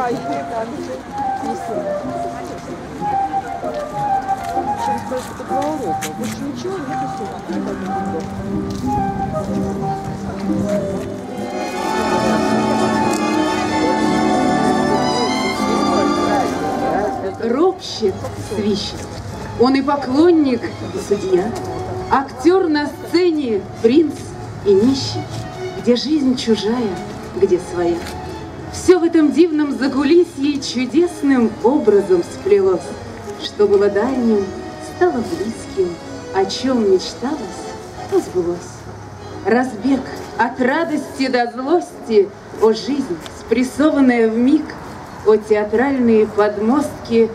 Украине, там же не Через только два урока. Больше ничего нет и Ропщет, свищет. Он и поклонник, и судья. Актер на сцене, принц и нищий. Где жизнь чужая, где своя. Все в этом дивном закулисье чудесным образом сплелось, Что было дальним, стало близким, о чем мечталось, то сбылось. Разбег от радости до злости, о жизнь, спрессованная в миг, о театральные подмостки,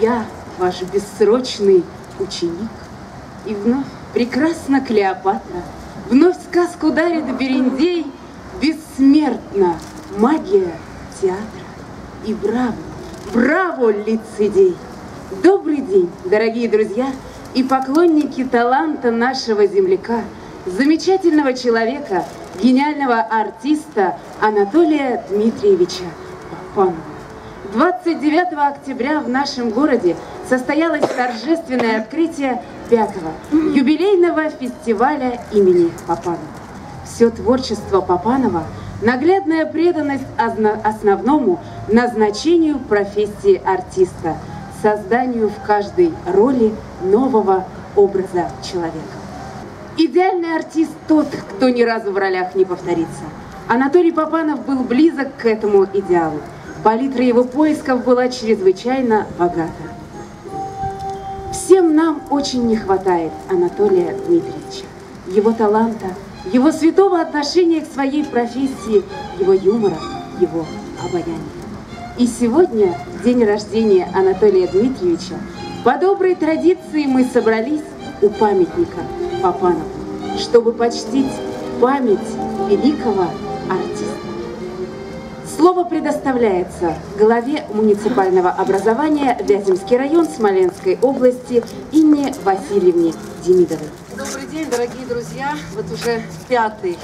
я, ваш бессрочный ученик. И вновь прекрасна Клеопатра, вновь сказку дарит Берендей, бессмертна магия театра. И браво, браво, лицедей! Добрый день, дорогие друзья и поклонники таланта нашего земляка, замечательного человека, гениального артиста Анатолия Дмитриевича Папанова. 29 октября в нашем городе состоялось торжественное открытие пятого юбилейного фестиваля имени Папанова. Все творчество Папанова – наглядная преданность основному назначению профессии артиста – созданию в каждой роли нового образа человека. Идеальный артист тот, кто ни разу в ролях не повторится. Анатолий Попанов был близок к этому идеалу. Палитра его поисков была чрезвычайно богата. Всем нам очень не хватает Анатолия Дмитриевича, его таланта, его святого отношения к своей профессии, его юмора, его обаяния. И сегодня, день рождения Анатолия Дмитриевича, по доброй традиции мы собрались у памятника Папанову, чтобы почтить память великого артиста. Слово предоставляется главе муниципального образования Вяземский район Смоленской области Инне Васильевне Демидовой. Добрый день, дорогие друзья! Вот уже пятый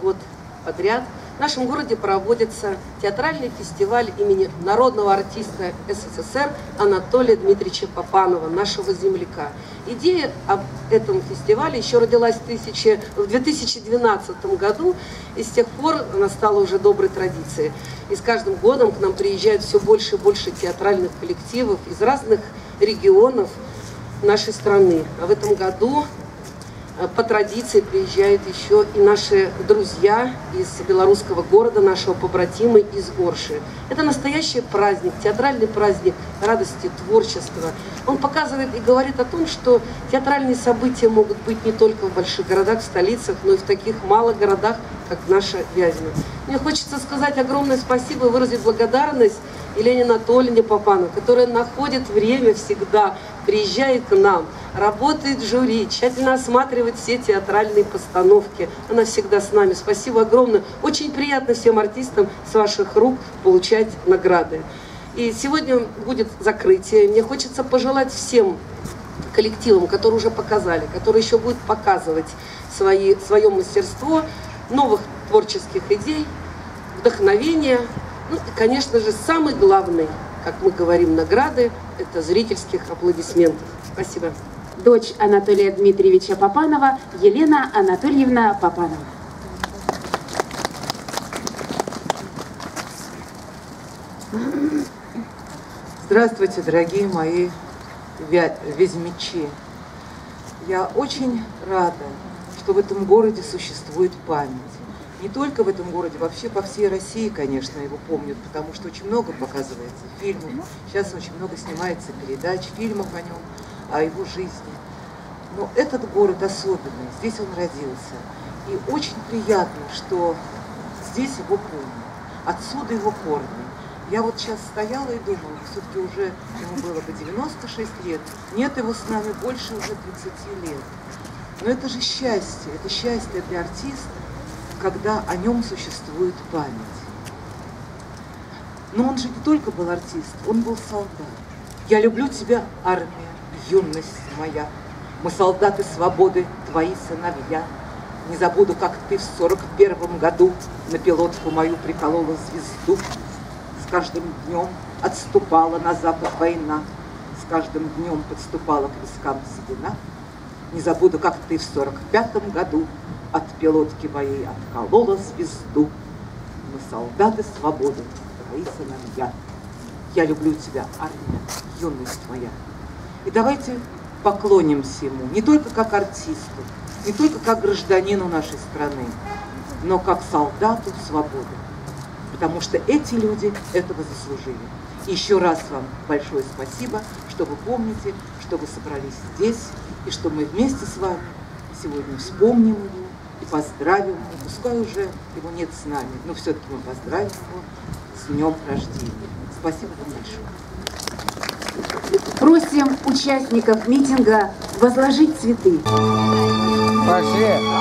год подряд – в нашем городе проводится театральный фестиваль имени народного артиста СССР Анатолия Дмитриевича Попанова, нашего земляка. Идея об этом фестивале еще родилась в 2012 году, и с тех пор она стала уже доброй традицией. И с каждым годом к нам приезжают все больше и больше театральных коллективов из разных регионов нашей страны. А в этом году по традиции приезжают еще и наши друзья из белорусского города, нашего побратима из Горши. Это настоящий праздник, театральный праздник радости, творчества. Он показывает и говорит о том, что театральные события могут быть не только в больших городах, в столицах, но и в таких малых городах, как наша Вязьма. Мне хочется сказать огромное спасибо и выразить благодарность Елене Анатольевне Попану, которая находит время всегда, приезжает к нам, работает жюри, тщательно осматривает все театральные постановки. Она всегда с нами. Спасибо огромное. Очень приятно всем артистам с ваших рук получать награды. И сегодня будет закрытие. Мне хочется пожелать всем коллективам, которые уже показали, которые еще будут показывать свои, свое мастерство, новых творческих идей, вдохновения, ну и, конечно же, самый главный, как мы говорим, награды – это зрительских аплодисментов. Спасибо. Дочь Анатолия Дмитриевича Попанова Елена Анатольевна Попанова. Здравствуйте, дорогие мои везмичи. Я очень рада, что в этом городе существует память не только в этом городе, вообще по всей России, конечно, его помнят, потому что очень много показывается фильмов, сейчас очень много снимается передач, фильмов о нем, о его жизни. Но этот город особенный, здесь он родился. И очень приятно, что здесь его помнят, отсюда его корни. Я вот сейчас стояла и думала, все-таки уже ему было бы 96 лет, нет его с нами больше уже 30 лет. Но это же счастье, это счастье для артиста, когда о нем существует память. Но он же не только был артист, он был солдат. Я люблю тебя, армия, юность моя. Мы солдаты свободы, твои сыновья. Не забуду, как ты в сорок первом году на пилотку мою приколола звезду. С каждым днем отступала на запад война, с каждым днем подступала к вискам седина. Не забуду, как ты в сорок пятом году от пилотки моей отколола звезду. Мы солдаты свободы, твои сыновья. Я люблю тебя, армия, юность моя. И давайте поклонимся ему не только как артисту, не только как гражданину нашей страны, но как солдату свободы. Потому что эти люди этого заслужили. Еще раз вам большое спасибо, что вы помните, что вы собрались здесь, и что мы вместе с вами сегодня вспомним его и поздравим его. Пускай уже его нет с нами, но все-таки мы поздравим его с днем рождения. Спасибо вам большое. Просим участников митинга возложить цветы. Пошли.